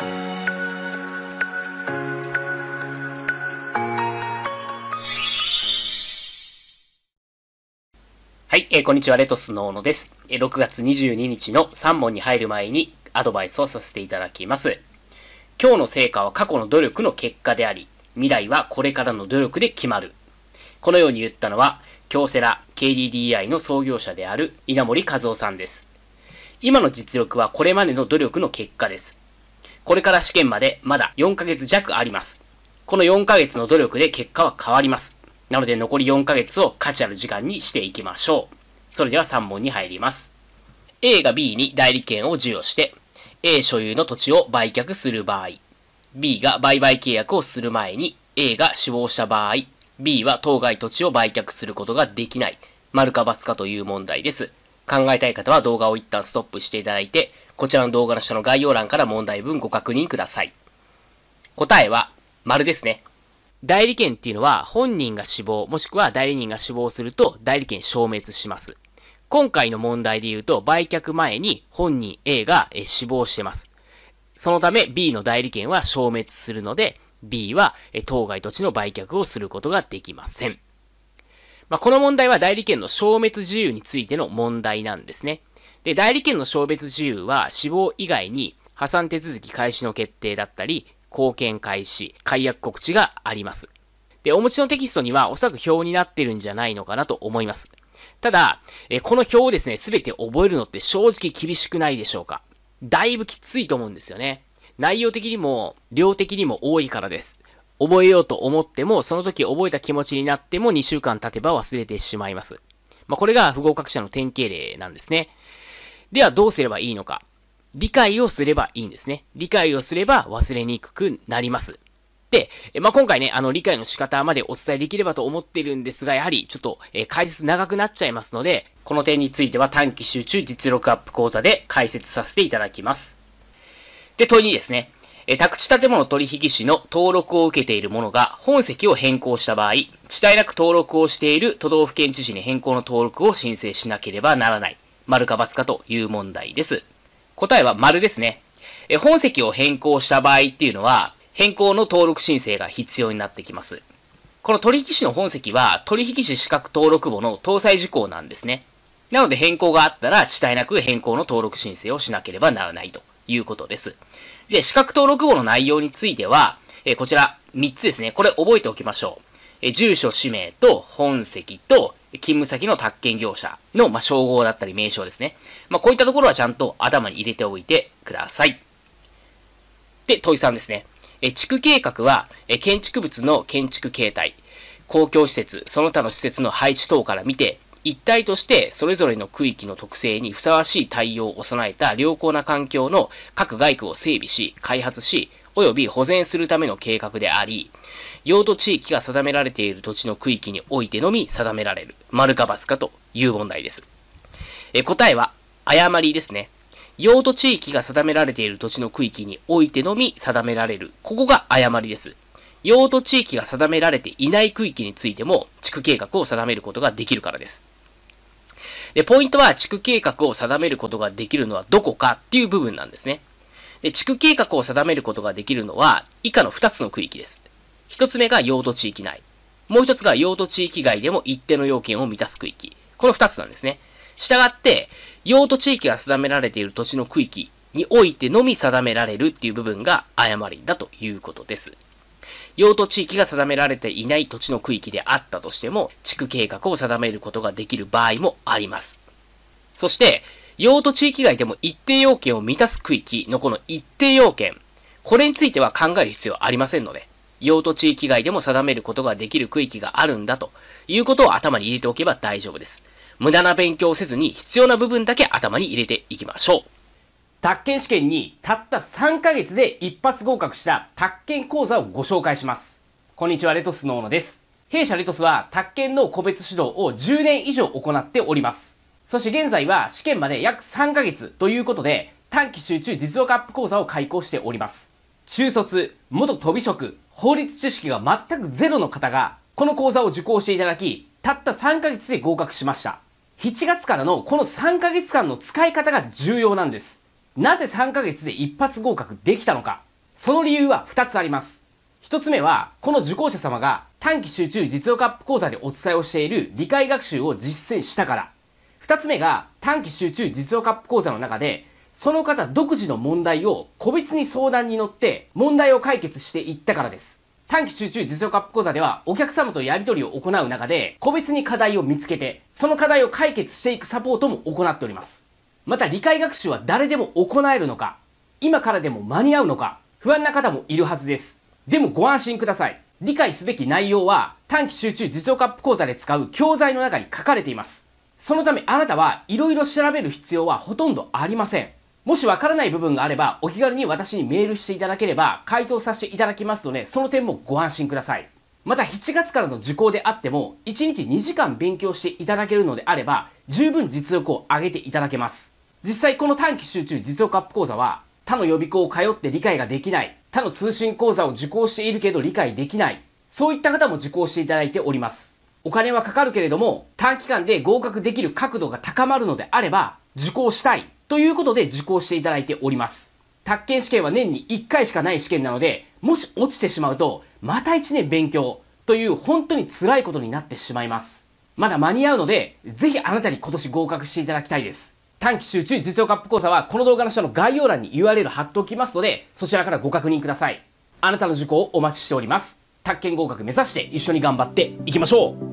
はい、えー、こんにちは、レトスの小野です。えー、6月22日の3問に入る前にアドバイスをさせていただきます。今日の成果は過去の努力の結果であり、未来はこれからの努力で決まる。このように言ったのは、京セラ KDDI の創業者である稲森和夫さんです。今の実力はこれまでの努力の結果です。これから試験までまだ4ヶ月弱あります。この4ヶ月の努力で結果は変わります。なので残り4ヶ月を価値ある時間にしていきましょう。それでは3問に入ります。A が B に代理権を授与して、A 所有の土地を売却する場合、B が売買契約をする前に A が死亡した場合、B は当該土地を売却することができない、丸か×かという問題です。考えたい方は動画を一旦ストップしていただいて、こちらの動画の下の概要欄から問題文ご確認ください。答えは、丸ですね。代理権っていうのは本人が死亡、もしくは代理人が死亡すると代理権消滅します。今回の問題で言うと売却前に本人 A が死亡してます。そのため B の代理権は消滅するので B は当該土地の売却をすることができません。まあ、この問題は代理権の消滅自由についての問題なんですね。で、代理権の消滅自由は死亡以外に破産手続き開始の決定だったり、貢献開始、解約告知があります。で、お持ちのテキストにはおそらく表になってるんじゃないのかなと思います。ただ、えこの表をですね、すべて覚えるのって正直厳しくないでしょうかだいぶきついと思うんですよね。内容的にも、量的にも多いからです。覚えようと思っても、その時覚えた気持ちになっても2週間経てば忘れてしまいます。まあ、これが不合格者の典型例なんですね。ではどうすればいいのか。理解をすればいいんですね。理解をすれば忘れにくくなります。で、まあ、今回ね、あの、理解の仕方までお伝えできればと思ってるんですが、やはりちょっと、えー、解説長くなっちゃいますので、この点については短期集中実力アップ講座で解説させていただきます。で、問いにですね、え宅地建物取引士の登録を受けている者が本籍を変更した場合、地帯なく登録をしている都道府県知事に変更の登録を申請しなければならない。丸か×かという問題です。答えは丸ですね。え本籍を変更した場合っていうのは、変更の登録申請が必要になってきます。この取引士の本籍は取引士資格登録簿の搭載事項なんですね。なので変更があったら、地帯なく変更の登録申請をしなければならないということです。で、資格登録簿の内容については、えこちら3つですね。これ覚えておきましょう。え住所、氏名と本籍と勤務先の宅建業者の、まあ、称号だったり名称ですね。まあ、こういったところはちゃんと頭に入れておいてください。で、問い3ですね。え地区計画は、え建築物の建築形態、公共施設、その他の施設の配置等から見て、一体としてそれぞれの区域の特性にふさわしい対応を備えた良好な環境の各外区を整備し、開発し、及び保全するための計画であり、用途地域が定められている土地の区域においてのみ定められる、丸か×かという問題です。え答えは、誤りですね。用途地域が定められている土地の区域においてのみ定められる。ここが誤りです。用途地域が定められていない区域についても、地区計画を定めることができるからです。で、ポイントは、地区計画を定めることができるのはどこかっていう部分なんですね。で、地区計画を定めることができるのは、以下の2つの区域です。1つ目が用途地域内。もう1つが用途地域外でも一定の要件を満たす区域。この2つなんですね。したがって、用途地域が定められている土地の区域においてのみ定められるっていう部分が誤りだということです。用途地域が定められていない土地の区域であったとしても、地区計画を定めることができる場合もあります。そして、用途地域外でも一定要件を満たす区域のこの一定要件、これについては考える必要ありませんので、用途地域外でも定めることができる区域があるんだということを頭に入れておけば大丈夫です。無駄な勉強をせずに必要な部分だけ頭に入れていきましょう。宅建試験にたった3ヶ月で一発合格した宅建講座をご紹介します。こんにちは、レトスの小野です。弊社レトスは宅建の個別指導を10年以上行っております。そして現在は試験まで約3ヶ月ということで短期集中実力アップ講座を開講しております。中卒、元飛び職、法律知識が全くゼロの方がこの講座を受講していただき、たった3ヶ月で合格しました。7月からのこの3ヶ月間の使い方が重要なんです。なぜ3ヶ月で一発合格できたのかその理由は2つあります。1つ目は、この受講者様が短期集中実用カップ講座でお伝えをしている理解学習を実践したから。2つ目が、短期集中実用カップ講座の中で、その方独自の問題を個別に相談に乗って問題を解決していったからです。短期集中実用カップ講座ではお客様とやり取りを行う中で個別に課題を見つけてその課題を解決していくサポートも行っております。また理解学習は誰でも行えるのか今からでも間に合うのか不安な方もいるはずです。でもご安心ください。理解すべき内容は短期集中実用カップ講座で使う教材の中に書かれています。そのためあなたはいろいろ調べる必要はほとんどありません。もしわからない部分があればお気軽に私にメールしていただければ回答させていただきますのでその点もご安心ください。また7月からの受講であっても1日2時間勉強していただけるのであれば十分実力を上げていただけます。実際この短期集中実用カップ講座は他の予備校を通って理解ができない、他の通信講座を受講しているけど理解できない、そういった方も受講していただいております。お金はかかるけれども、短期間で合格できる角度が高まるのであれば、受講したいということで受講していただいております。宅建試験は年に1回しかない試験なので、もし落ちてしまうと、また1年勉強という本当に辛いことになってしまいます。まだ間に合うので、ぜひあなたに今年合格していただきたいです。短期集中実用カップ講座はこの動画の下の概要欄に URL 貼っておきますのでそちらからご確認ください。あなたの受講をお待ちしております。宅建合格目指して一緒に頑張っていきましょう。